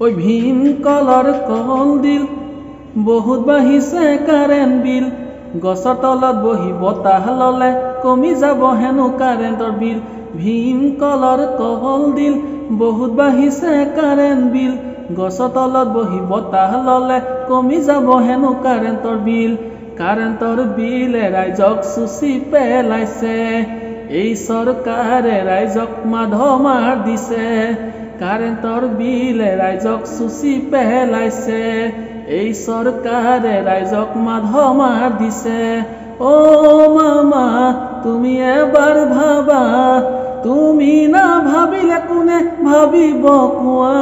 ঐ ভীম কলৰ কল দিল বহুত বাঢ়িছে কাৰেণ্ট বিল গছৰ তলত বহি বতাহ ল'লে কমি যাব হেনো কাৰেণ্টৰ বিল ভীম কলৰ কল দিল বহুত বাঢ়িছে কাৰেণ্ট বিল গছৰ তলত বহি বতাহ ল'লে কমি যাব হেনো কাৰেণ্টৰ বিল কাৰেণ্টৰ বিলে ৰাইজক চুচি পেলাইছে। এই চৰকাৰে ৰাইজক মাধ মাৰ দিছে কাৰেণ্টৰ বিলে ৰাইজক চুচি পেলাইছে এই চৰকাৰে ৰাইজক মাধ মাৰ দিছে অ' মামা তুমি এবাৰ ভাবা তুমি না ভাবিলে কোনে ভাবিব কোৱা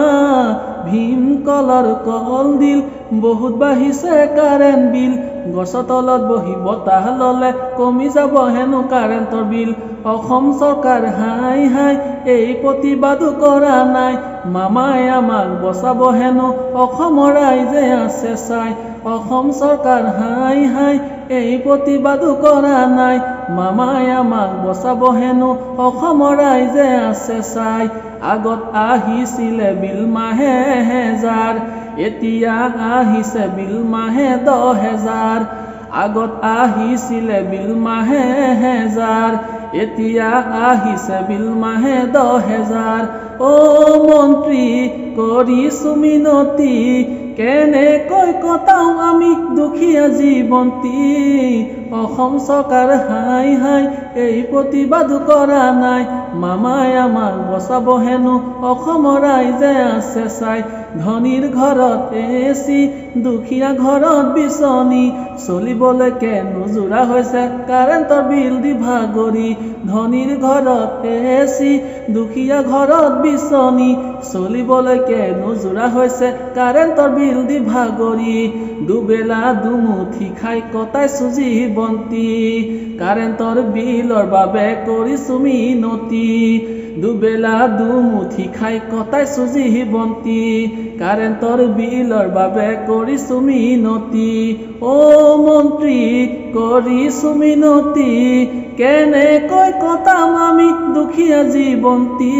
ভীম কলৰ কল দিল বহুত বাঢ়িছে কাৰেণ্ট বিল গছৰ তলত বহি বতাহ ল'লে কমি যাব হেনো কাৰেণ্টৰ বিল। অসম চৰকাৰ হাই হাই এই প্ৰতিবাদো কৰা নাই। মামাই আমাক বচাব হেনো অসমৰ ৰাইজে আছে চাই। অসম চৰকাৰ হাই হাই এই প্ৰতিবাদো কৰা নাই। মামাই আমাক বচাব হেনো অসমৰ ৰাইজে আছে চাই। আগত আহিছিলে বিল মাহে হেজাৰ। এতিয়া আহিছে বিল মাহে দহ হেজাৰ আগত আহিছিলে বিল মাহে হেজাৰ এতিয়া আহিছে বিল মাহে দহ হেজাৰ। অ' মন্ত্ৰী কৰিছো মিনতি কেনেকৈ কটাও আমি দুখীয়া জীৱন্তী? অসম চৰকাৰ হাই হাই এই প্ৰতিবাদ কৰা নাই। মামাই আমাক বচাব হেনো অসমৰ ৰাইজে আছে চাই। ধনীৰ ঘৰত এচি দুখীয়া ঘৰত বিচনী। চলিবলৈকে নোজোৰা হৈছে কাৰেণ্টৰ বিল দি ভাগৰি। ধনীৰ ঘৰত এচি দুখীয়া ঘৰত বিচনী। চলিবলৈকে নোজোৰা হৈছে কাৰেণ্টৰ বিল দি ভাগৰি দুবেলা দুমুঠি খাই কটাইছো জীৱন্তী কাৰেণ্টৰ বিলৰ বাবে কৰিছো মিনতি। দুবেলা দুমুঠি খাই কটাইছো জীৱন্তী কাৰেণ্টৰ বিলৰ বাবে কৰিছো মিনতি অ' মন্ত্ৰী কৰিছো মিনতি কেনেকৈ কটাম আমি দুখীয়া জীৱন্তী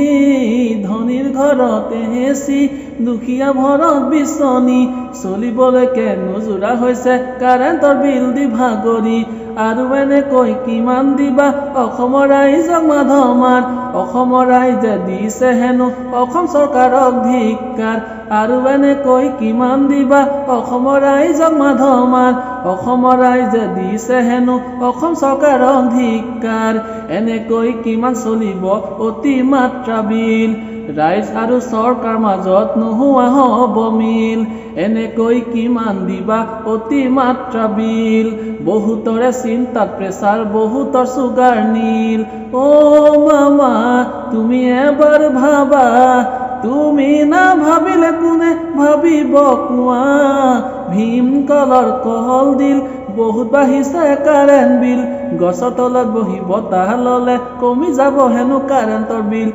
ধনীৰ ঘৰত এচি দুখীয়া ঘৰত বিচনী। চলিবলৈকে নোজোৰা হৈছে কাৰেণ্টৰ বিল দি ভাগৰি। আৰু এনেকৈ কিমান দিবা? অসমৰ ৰাইজক মাধমাৰ অসমৰ ৰাইজে দিছে হেনো অসম চৰকাৰক ধিক্কাৰ। আৰু এনেকৈ কিমান দিবা? অসমৰ ৰাইজক মাধমাৰ অসমৰ ৰাইজে দিছে হেনো অসম চৰকাৰক ধিক্কাৰ। এনেকৈ কিমান চলিব অতি মাত্ৰা বিল ৰাইজ আৰু চৰকাৰ মাজত নোহোৱা হ'ব মিল। এনেকৈ কিমান দিবা অতি মাত্ৰা বিল? বহুতৰে চিন্তাত প্ৰেছাৰ বহুতৰ চুগাৰ নীল। অ' মামা তুমি এবাৰ ভাবা তুমি না ভাবিলে কোনে ভাবিব কোৱা? ভীম কলৰ কল দিল বহুত বাঢ়িছে কাৰেণ্ট বিল। গছৰ তলত বহি বতাহ ল'লে কমি যাব হেনো কাৰেণ্টৰ বিল।